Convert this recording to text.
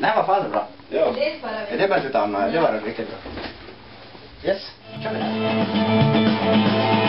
Nej, vad fan är bra. Ja. Det är bara det behöver du inte använda. Det var riktigt bra. Yes, kör vi där.